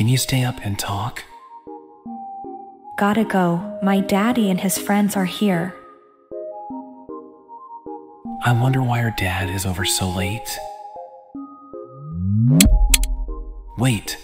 Can you stay up and talk? Gotta go. My daddy and his friends are here. I wonder why her dad is over so late. Wait,